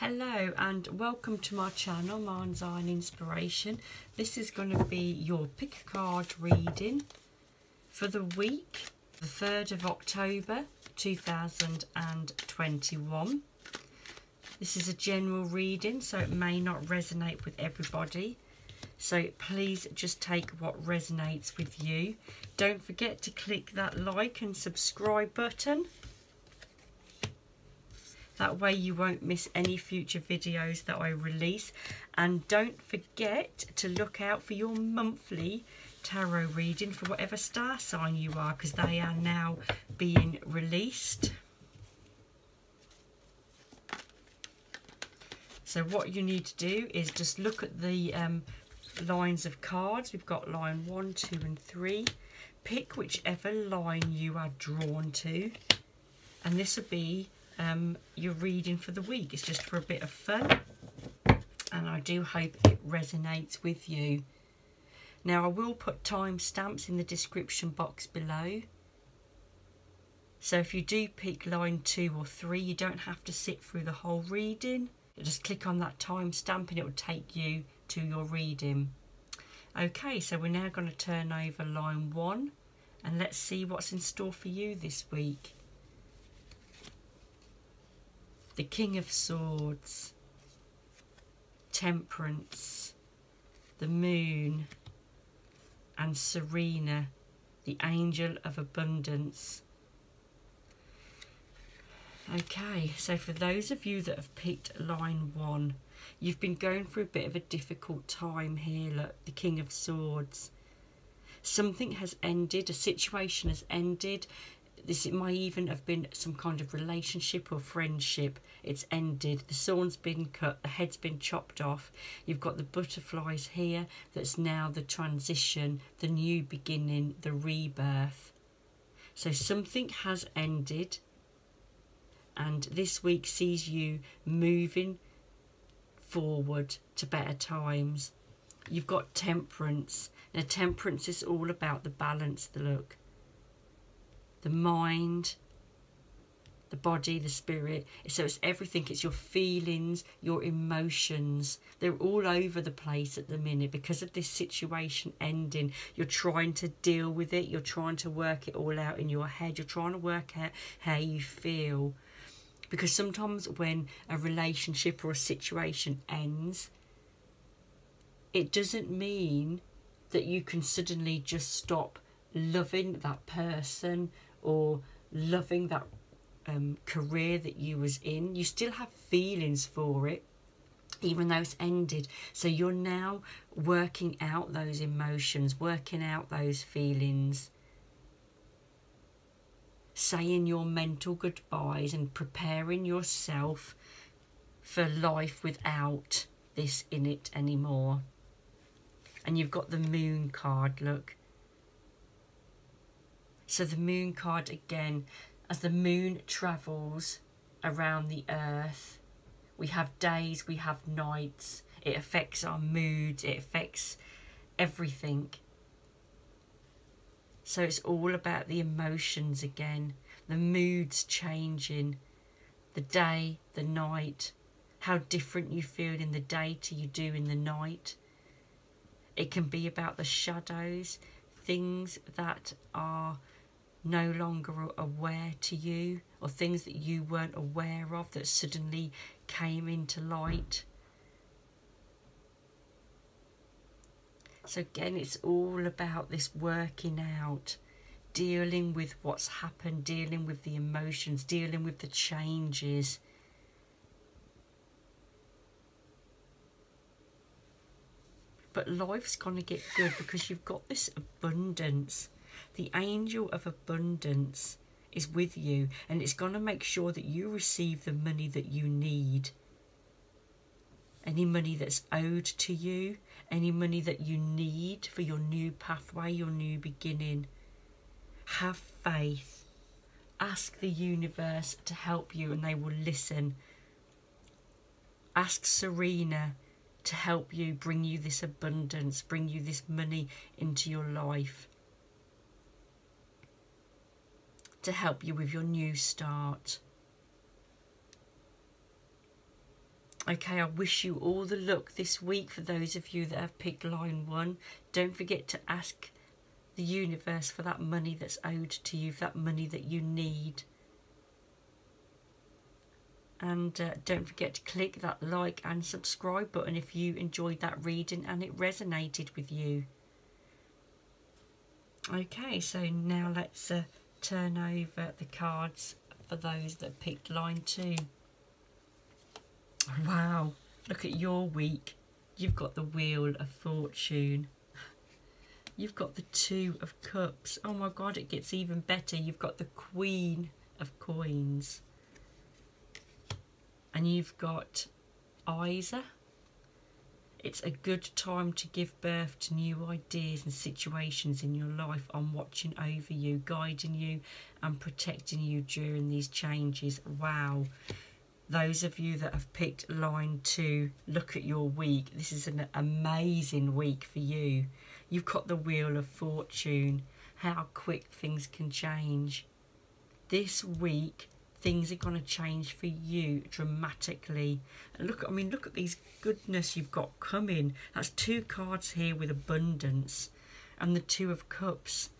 Hello and welcome to my channel, Eye and Inspiration. This is going to be your pick a card reading for the week, the 3rd of October 2021. This is a general reading, so it may not resonate with everybody. So please just take what resonates with you. Don't forget to click that like and subscribe button that way you won't miss any future videos that I release. And don't forget to look out for your monthly tarot reading for whatever star sign you are because they are now being released. So what you need to do is just look at the um, lines of cards. We've got line one, two and three. Pick whichever line you are drawn to. And this will be um, your reading for the week. It's just for a bit of fun. And I do hope it resonates with you. Now I will put timestamps in the description box below. So if you do pick line two or three, you don't have to sit through the whole reading. You just click on that timestamp and it will take you to your reading. Okay, so we're now going to turn over line one and let's see what's in store for you this week the King of Swords, Temperance, the Moon, and Serena, the Angel of Abundance. Okay, so for those of you that have picked line one, you've been going through a bit of a difficult time here. Look, the King of Swords. Something has ended, a situation has ended this it might even have been some kind of relationship or friendship. It's ended. The sworn's been cut. The head's been chopped off. You've got the butterflies here. That's now the transition the new beginning the rebirth. So something has ended. And this week sees you moving forward to better times. You've got temperance. Now temperance is all about the balance the look the mind, the body, the spirit. So it's everything. It's your feelings, your emotions. They're all over the place at the minute because of this situation ending. You're trying to deal with it. You're trying to work it all out in your head. You're trying to work out how you feel. Because sometimes when a relationship or a situation ends, it doesn't mean that you can suddenly just stop loving that person or loving that um, career that you was in. You still have feelings for it, even though it's ended. So you're now working out those emotions, working out those feelings, saying your mental goodbyes and preparing yourself for life without this in it anymore. And you've got the moon card, look. So the moon card again, as the moon travels around the earth, we have days, we have nights. It affects our mood, it affects everything. So it's all about the emotions again, the moods changing, the day, the night, how different you feel in the day to you do in the night. It can be about the shadows, things that are no longer aware to you or things that you weren't aware of that suddenly came into light. So again, it's all about this working out, dealing with what's happened, dealing with the emotions, dealing with the changes. But life's going to get good because you've got this abundance the angel of abundance is with you and it's going to make sure that you receive the money that you need. Any money that's owed to you, any money that you need for your new pathway, your new beginning. Have faith. Ask the universe to help you and they will listen. Ask Serena to help you, bring you this abundance, bring you this money into your life. To help you with your new start. Okay, I wish you all the luck this week for those of you that have picked line one. Don't forget to ask the universe for that money that's owed to you, for that money that you need. And uh, don't forget to click that like and subscribe button if you enjoyed that reading and it resonated with you. Okay, so now let's uh, turn over the cards for those that picked line two. Wow, look at your week. You've got the Wheel of Fortune. You've got the Two of Cups. Oh my God, it gets even better. You've got the Queen of Coins. And you've got Isa. It's a good time to give birth to new ideas and situations in your life. I'm watching over you, guiding you and protecting you during these changes. Wow those of you that have picked line two, look at your week. This is an amazing week for you. You've got the Wheel of Fortune, how quick things can change. This week, things are going to change for you dramatically. Look, I mean, look at these goodness you've got coming. That's two cards here with abundance and the Two of Cups.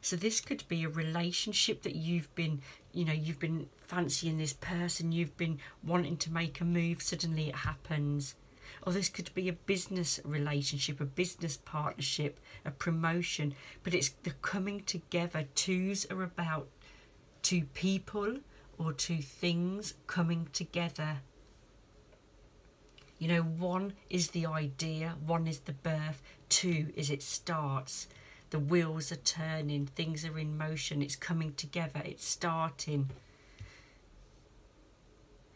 So this could be a relationship that you've been, you know, you've been fancying this person, you've been wanting to make a move, suddenly it happens. Or this could be a business relationship, a business partnership, a promotion, but it's the coming together. Twos are about two people or two things coming together. You know, one is the idea, one is the birth, two is it starts the wheels are turning, things are in motion, it's coming together, it's starting.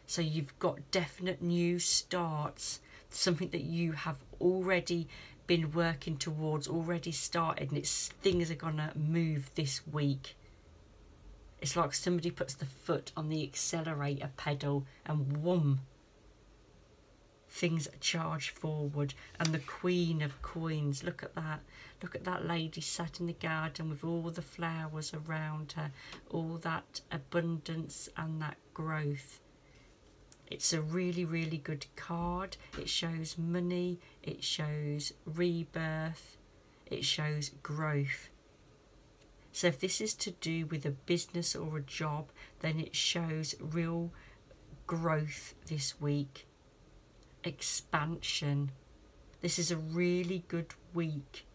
So you've got definite new starts, something that you have already been working towards, already started, and it's things are gonna move this week. It's like somebody puts the foot on the accelerator pedal and whoom, things charge forward. And the Queen of Coins, look at that. Look at that lady sat in the garden with all the flowers around her, all that abundance and that growth. It's a really, really good card. It shows money, it shows rebirth, it shows growth. So if this is to do with a business or a job, then it shows real growth this week, expansion. This is a really good week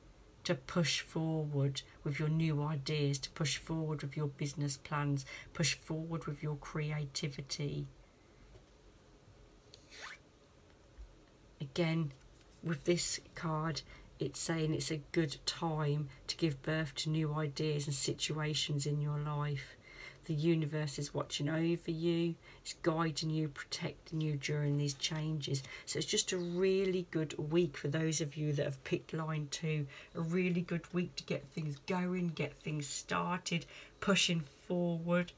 to push forward with your new ideas, to push forward with your business plans, push forward with your creativity. Again, with this card, it's saying it's a good time to give birth to new ideas and situations in your life. The universe is watching over you, it's guiding you, protecting you during these changes. So it's just a really good week for those of you that have picked line two. A really good week to get things going, get things started, pushing forward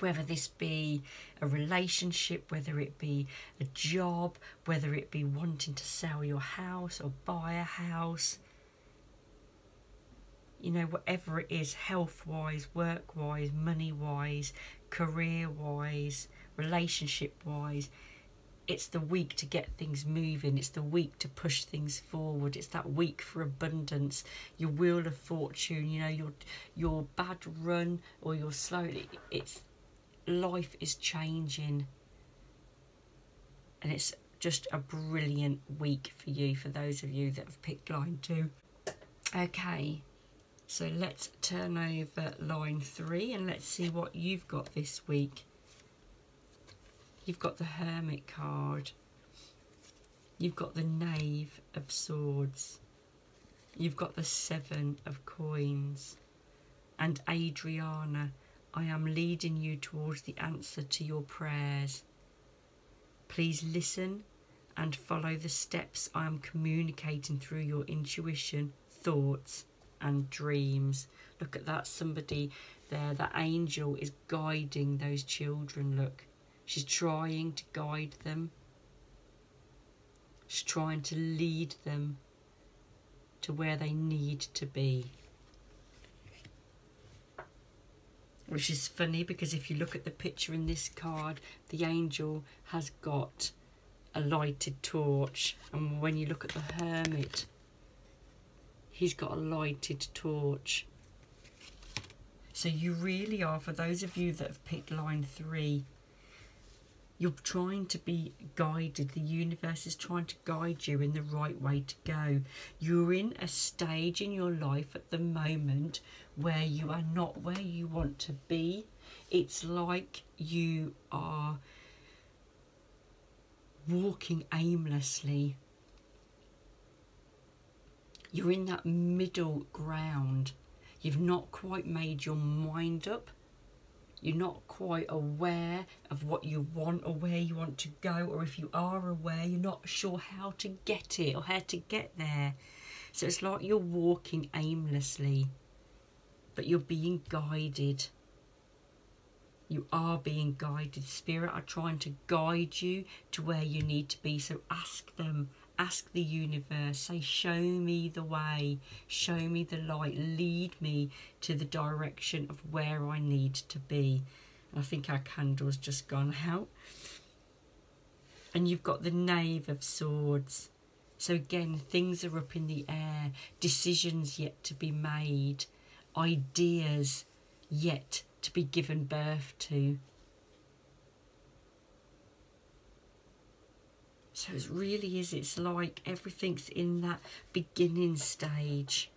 whether this be a relationship, whether it be a job, whether it be wanting to sell your house or buy a house, you know, whatever it is, health wise, work wise, money wise, career wise, relationship wise, it's the week to get things moving. It's the week to push things forward. It's that week for abundance. Your wheel of fortune, you know, your your bad run or your slowly. It's life is changing, and it's just a brilliant week for you. For those of you that have picked line two, okay. So let's turn over line three and let's see what you've got this week. You've got the Hermit card. You've got the Knave of Swords. You've got the Seven of Coins. And Adriana, I am leading you towards the answer to your prayers. Please listen and follow the steps I am communicating through your intuition, thoughts, and dreams. Look at that, somebody there, that angel is guiding those children. Look, she's trying to guide them, she's trying to lead them to where they need to be. Which is funny because if you look at the picture in this card, the angel has got a lighted torch, and when you look at the hermit, he's got a lighted torch. So you really are, for those of you that have picked line three, you're trying to be guided. The universe is trying to guide you in the right way to go. You're in a stage in your life at the moment where you are not where you want to be. It's like you are walking aimlessly. You're in that middle ground. You've not quite made your mind up you're not quite aware of what you want or where you want to go, or if you are aware, you're not sure how to get it or how to get there. So it's like you're walking aimlessly, but you're being guided. You are being guided. Spirit are trying to guide you to where you need to be. So ask them ask the universe, say, show me the way, show me the light, lead me to the direction of where I need to be. I think our candle's just gone out. And you've got the Knave of Swords. So again, things are up in the air, decisions yet to be made, ideas yet to be given birth to. So it really is, it's like everything's in that beginning stage.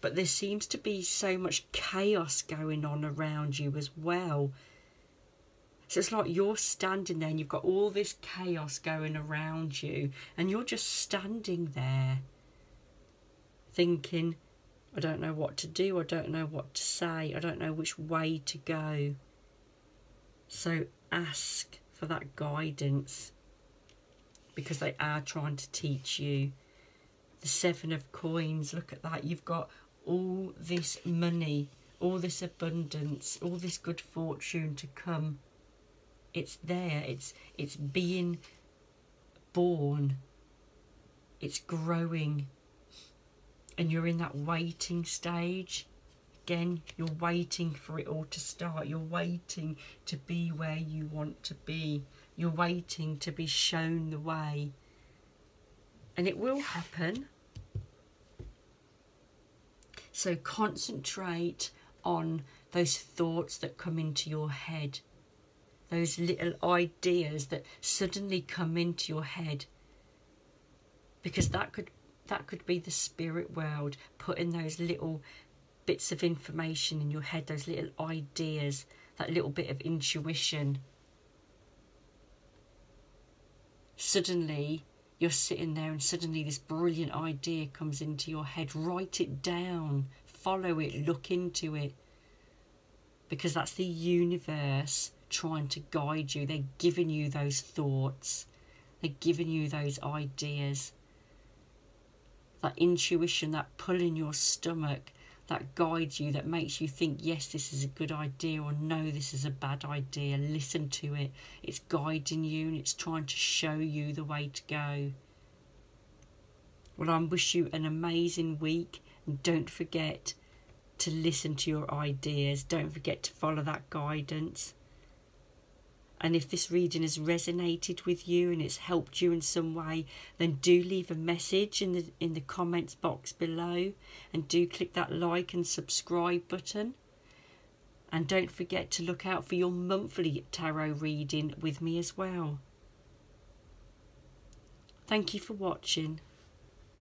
But there seems to be so much chaos going on around you as well. So it's like you're standing there and you've got all this chaos going around you, and you're just standing there thinking, I don't know what to do, I don't know what to say, I don't know which way to go. So ask for that guidance because they are trying to teach you. The Seven of Coins, look at that. You've got all this money, all this abundance, all this good fortune to come. It's there. It's it's being born. It's growing. And you're in that waiting stage. Again, you're waiting for it all to start. You're waiting to be where you want to be. You're waiting to be shown the way. And it will happen. So concentrate on those thoughts that come into your head, those little ideas that suddenly come into your head. Because that could that could be the spirit world putting those little bits of information in your head, those little ideas, that little bit of intuition suddenly you're sitting there and suddenly this brilliant idea comes into your head. Write it down, follow it, look into it. Because that's the universe trying to guide you. They're giving you those thoughts, they're giving you those ideas. That intuition, that pull in your stomach, that guides you, that makes you think, yes, this is a good idea, or no, this is a bad idea. Listen to it. It's guiding you and it's trying to show you the way to go. Well, I wish you an amazing week and don't forget to listen to your ideas. Don't forget to follow that guidance. And if this reading has resonated with you and it's helped you in some way, then do leave a message in the in the comments box below and do click that like and subscribe button. And don't forget to look out for your monthly tarot reading with me as well. Thank you for watching.